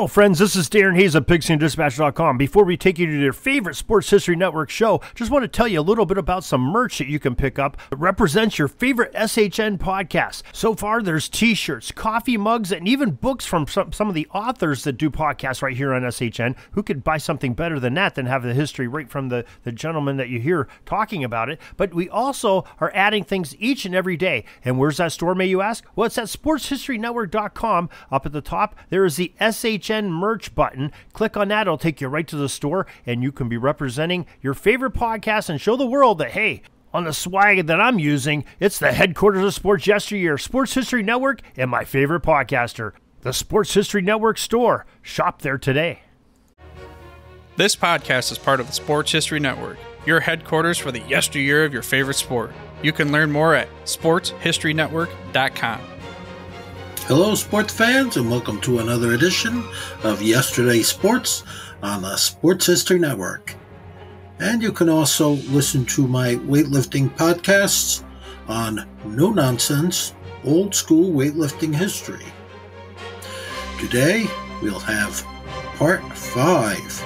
Hello, friends. This is Darin Hayes of PigskinDispatch.com. Before we take you to your favorite Sports History Network show, just want to tell you a little bit about some merch that you can pick up that represents your favorite SHN podcast. So far, there's t shirts, coffee mugs, and even books from some, some of the authors that do podcasts right here on SHN. Who could buy something better than that than have the history right from the, the gentleman that you hear talking about it? But we also are adding things each and every day. And where's that store, may you ask? Well, it's at SportsHistoryNetwork.com. Up at the top, there is the SHN SHN merch button. Click on that, it'll take you right to the store, and you can be representing your favorite podcast and show the world that, hey, on the swag that I'm using, it's the headquarters of Sports Yesteryear, Sports History Network, and my favorite podcaster, the Sports History Network store. Shop there today. This podcast is part of the Sports History Network, your headquarters for the yesteryear of your favorite sport. You can learn more at sportshistorynetwork.com. Hello, sports fans, and welcome to another edition of Yesterday Sports on the Sports History Network. And you can also listen to my weightlifting podcasts on No Nonsense Old School Weightlifting History. Today, we'll have part five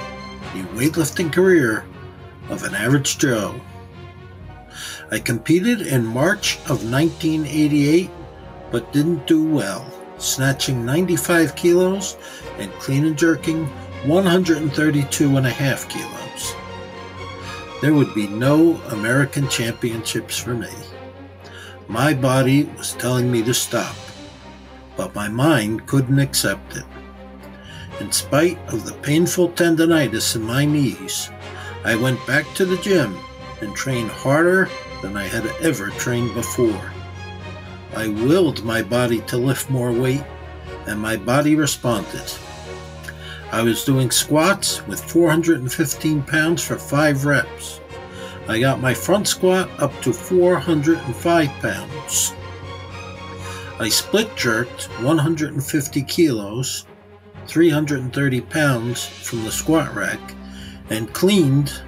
The Weightlifting Career of an Average Joe. I competed in March of 1988 but didn't do well, snatching 95 kilos and clean and jerking 132 and a half kilos. There would be no American championships for me. My body was telling me to stop, but my mind couldn't accept it. In spite of the painful tendonitis in my knees, I went back to the gym and trained harder than I had ever trained before. I willed my body to lift more weight, and my body responded. I was doing squats with 415 pounds for 5 reps. I got my front squat up to 405 pounds. I split jerked 150 kilos, 330 pounds from the squat rack, and cleaned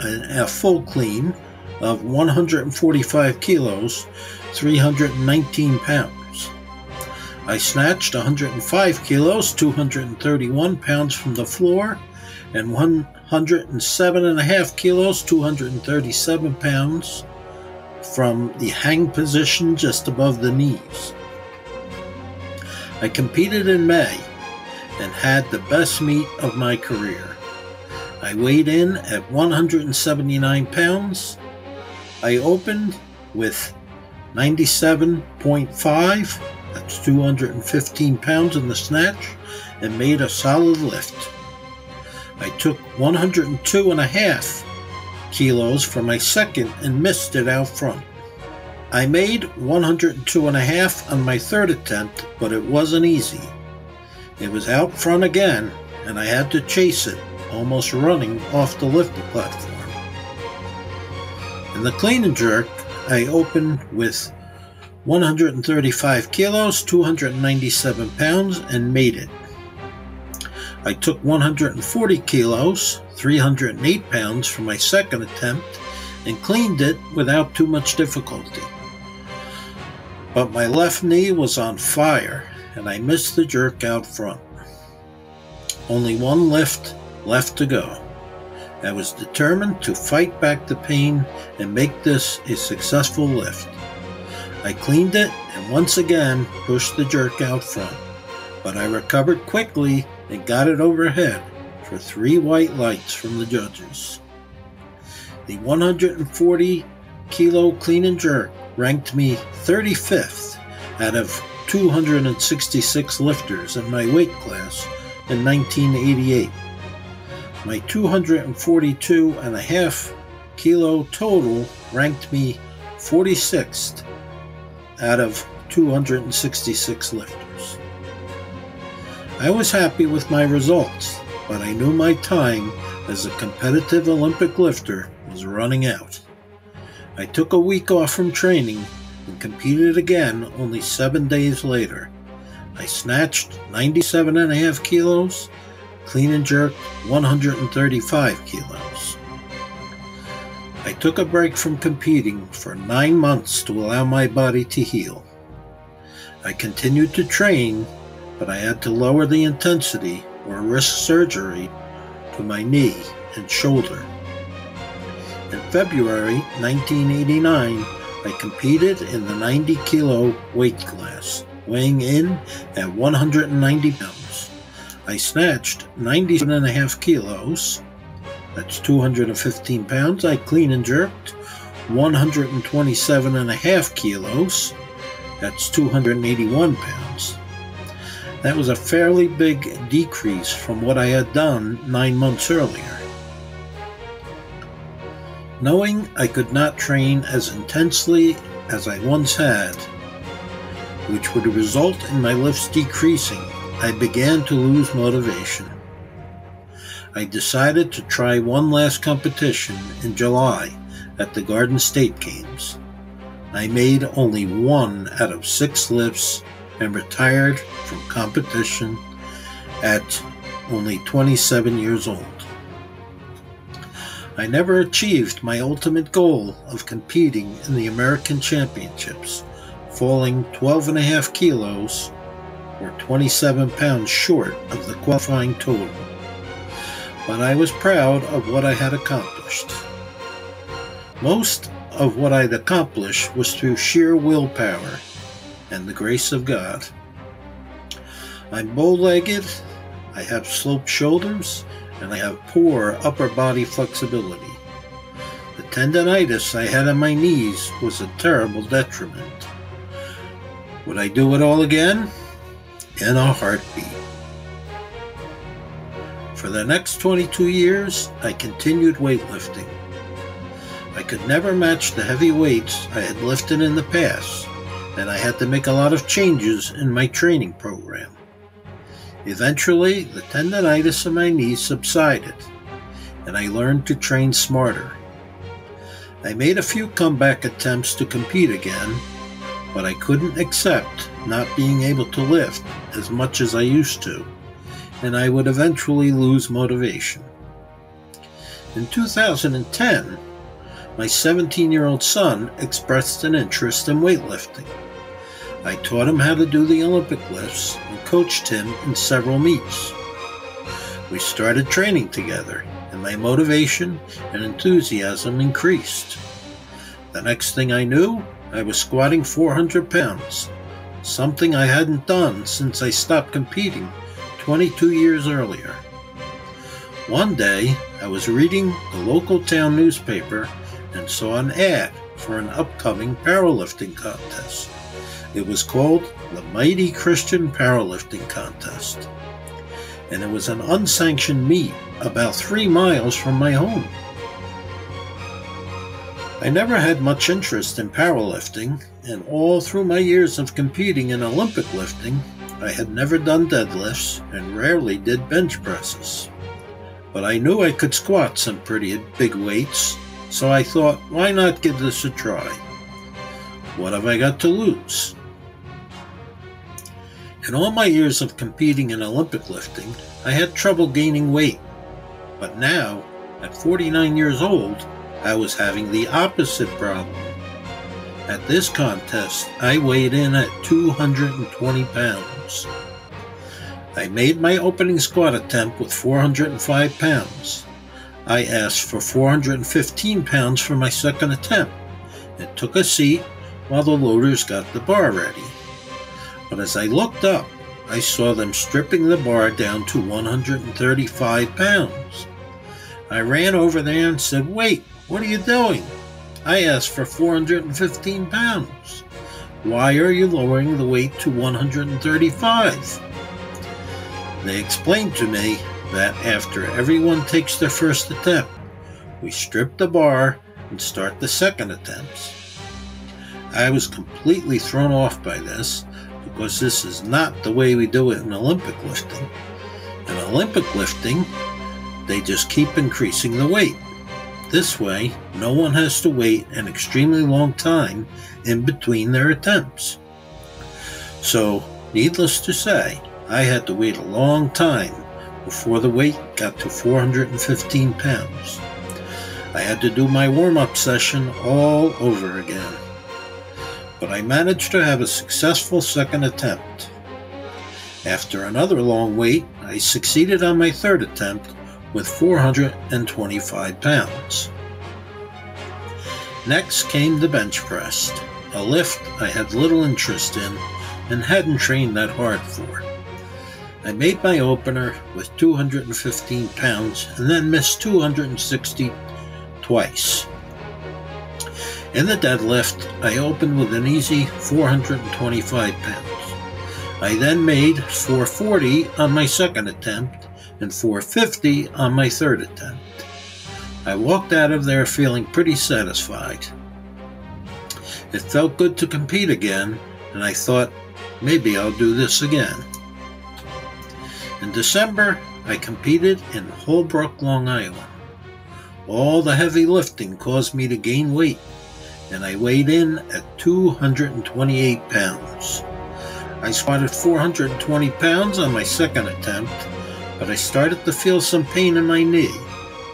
a, a uh, full clean of 145 kilos 319 pounds. I snatched 105 kilos, 231 pounds from the floor, and 107 and a half kilos, 237 pounds from the hang position just above the knees. I competed in May and had the best meet of my career. I weighed in at 179 pounds. I opened with 97.5, that's 215 pounds in the snatch, and made a solid lift. I took 102 and a half kilos for my second and missed it out front. I made 102 and a half on my third attempt, but it wasn't easy. It was out front again, and I had to chase it, almost running off the lifting platform. In the clean and jerk, I opened with 135 kilos, 297 pounds, and made it. I took 140 kilos, 308 pounds for my second attempt and cleaned it without too much difficulty. But my left knee was on fire and I missed the jerk out front. Only one lift left to go. I was determined to fight back the pain and make this a successful lift. I cleaned it and once again pushed the jerk out front, but I recovered quickly and got it overhead for three white lights from the judges. The 140 kilo clean and jerk ranked me 35th out of 266 lifters in my weight class in 1988. My 242 and a half kilo total ranked me 46th out of 266 lifters. I was happy with my results, but I knew my time as a competitive Olympic lifter was running out. I took a week off from training and competed again only seven days later. I snatched 97 and a half kilos clean and jerk 135 kilos. I took a break from competing for nine months to allow my body to heal. I continued to train, but I had to lower the intensity or risk surgery to my knee and shoulder. In February 1989, I competed in the 90 kilo weight class, weighing in at 190 pounds. I snatched 97.5 kilos, that's 215 pounds. I clean and jerked 127.5 kilos, that's 281 pounds. That was a fairly big decrease from what I had done nine months earlier. Knowing I could not train as intensely as I once had, which would result in my lifts decreasing, I began to lose motivation. I decided to try one last competition in July at the Garden State Games. I made only one out of six lifts and retired from competition at only 27 years old. I never achieved my ultimate goal of competing in the American Championships, falling 12 and a half kilos or 27 pounds short of the qualifying total. But I was proud of what I had accomplished. Most of what I'd accomplished was through sheer willpower and the grace of God. I'm bow legged, I have sloped shoulders, and I have poor upper body flexibility. The tendonitis I had on my knees was a terrible detriment. Would I do it all again? In a heartbeat. For the next 22 years, I continued weightlifting. I could never match the heavy weights I had lifted in the past, and I had to make a lot of changes in my training program. Eventually, the tendonitis in my knees subsided, and I learned to train smarter. I made a few comeback attempts to compete again, but I couldn't accept not being able to lift as much as I used to, and I would eventually lose motivation. In 2010, my 17 year old son expressed an interest in weightlifting. I taught him how to do the Olympic lifts and coached him in several meets. We started training together, and my motivation and enthusiasm increased. The next thing I knew, I was squatting 400 pounds, something I hadn't done since I stopped competing 22 years earlier. One day, I was reading the local town newspaper and saw an ad for an upcoming powerlifting contest. It was called the Mighty Christian Powerlifting Contest, and it was an unsanctioned meet about three miles from my home. I never had much interest in powerlifting, and all through my years of competing in Olympic lifting, I had never done deadlifts and rarely did bench presses. But I knew I could squat some pretty big weights, so I thought, why not give this a try? What have I got to lose? In all my years of competing in Olympic lifting, I had trouble gaining weight. But now, at 49 years old, I was having the opposite problem. At this contest, I weighed in at 220 pounds. I made my opening squat attempt with 405 pounds. I asked for 415 pounds for my second attempt and took a seat while the loaders got the bar ready but as I looked up, I saw them stripping the bar down to 135 pounds. I ran over there and said, Wait, what are you doing? I asked for 415 pounds. Why are you lowering the weight to 135? They explained to me that after everyone takes their first attempt, we strip the bar and start the second attempts. I was completely thrown off by this because this is not the way we do it in Olympic lifting. In Olympic lifting, they just keep increasing the weight. This way, no one has to wait an extremely long time in between their attempts. So, needless to say, I had to wait a long time before the weight got to 415 pounds. I had to do my warm up session all over again but I managed to have a successful second attempt. After another long wait, I succeeded on my third attempt with 425 pounds. Next came the bench press, a lift I had little interest in and hadn't trained that hard for. I made my opener with 215 pounds and then missed 260 twice. In the deadlift, I opened with an easy 425 pounds. I then made 440 on my second attempt and 450 on my third attempt. I walked out of there feeling pretty satisfied. It felt good to compete again, and I thought maybe I'll do this again. In December, I competed in Holbrook, Long Island. All the heavy lifting caused me to gain weight, and I weighed in at 228 pounds. I squatted 420 pounds on my second attempt, but I started to feel some pain in my knee,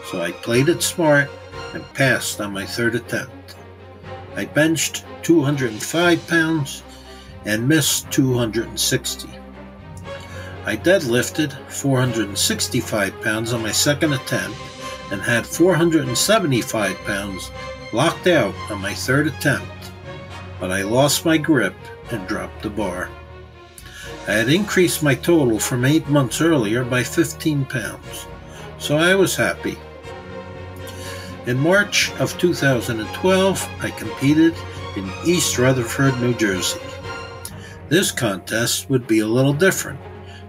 so I played it smart and passed on my third attempt. I benched 205 pounds and missed 260. I deadlifted 465 pounds on my second attempt and had 475 pounds locked out on my third attempt, but I lost my grip and dropped the bar. I had increased my total from eight months earlier by 15 pounds, so I was happy. In March of 2012, I competed in East Rutherford, New Jersey. This contest would be a little different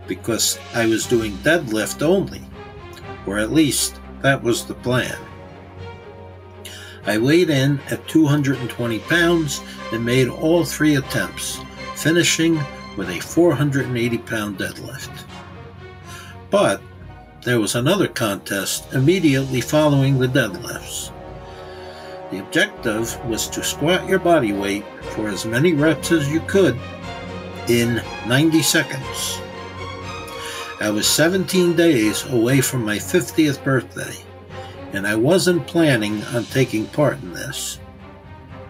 because I was doing deadlift only, or at least that was the plan. I weighed in at 220 pounds and made all three attempts, finishing with a 480 pound deadlift. But there was another contest immediately following the deadlifts. The objective was to squat your body weight for as many reps as you could in 90 seconds. I was 17 days away from my 50th birthday, and I wasn't planning on taking part in this.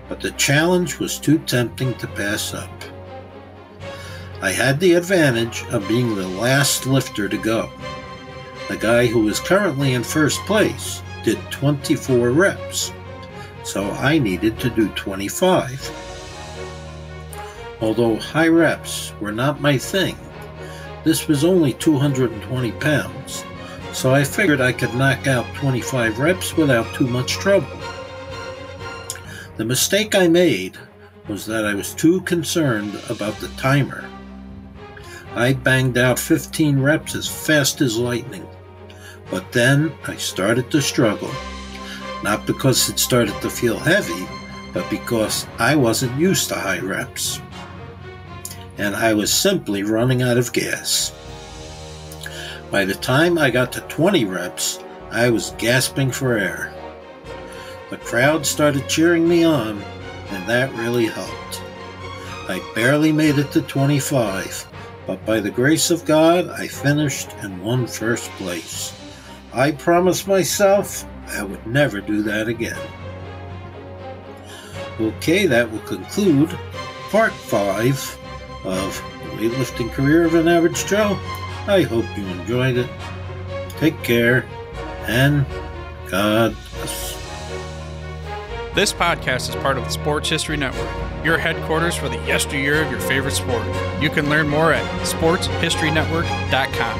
But the challenge was too tempting to pass up. I had the advantage of being the last lifter to go. The guy who is currently in first place did 24 reps, so I needed to do 25. Although high reps were not my thing, this was only 220 pounds, so I figured I could knock out 25 reps without too much trouble. The mistake I made was that I was too concerned about the timer I banged out 15 reps as fast as lightning. But then I started to struggle. Not because it started to feel heavy, but because I wasn't used to high reps. And I was simply running out of gas. By the time I got to 20 reps, I was gasping for air. The crowd started cheering me on, and that really helped. I barely made it to 25, but by the grace of God, I finished and won first place. I promised myself I would never do that again. Okay, that will conclude part five of the weightlifting career of an average Joe. I hope you enjoyed it. Take care and God bless. This podcast is part of the Sports History Network your headquarters for the yesteryear of your favorite sport. You can learn more at sportshistorynetwork.com.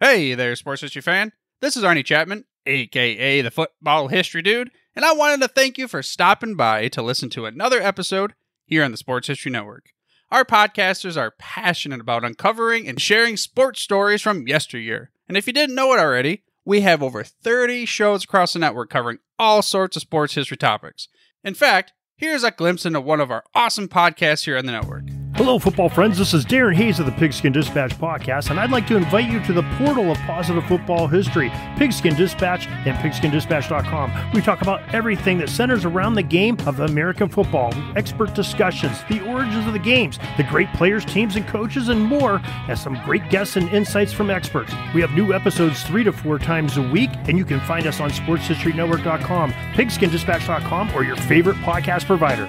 Hey there, sports history fan. This is Arnie Chapman, aka the Football History Dude, and I wanted to thank you for stopping by to listen to another episode here on the Sports History Network. Our podcasters are passionate about uncovering and sharing sports stories from yesteryear. And if you didn't know it already, we have over 30 shows across the network covering all sorts of sports history topics. In fact, here's a glimpse into one of our awesome podcasts here on the network. Hello, football friends. This is Darin Hayes of the Pigskin Dispatch podcast, and I'd like to invite you to the portal of positive football history, Pigskin Dispatch and pigskindispatch.com. We talk about everything that centers around the game of American football, expert discussions, the origins of the games, the great players, teams, and coaches, and more, and some great guests and insights from experts. We have new episodes three to four times a week, and you can find us on sportshistorynetwork.com, pigskindispatch.com, or your favorite podcast provider.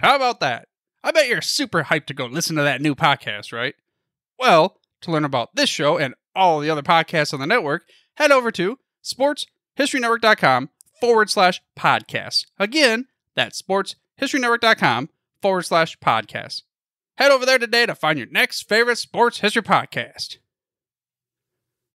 How about that? I bet you're super hyped to go listen to that new podcast, right? Well, to learn about this show and all the other podcasts on the network, head over to sportshistorynetwork.com forward slash podcast. Again, that's sportshistorynetwork.com forward slash podcast. Head over there today to find your next favorite sports history podcast.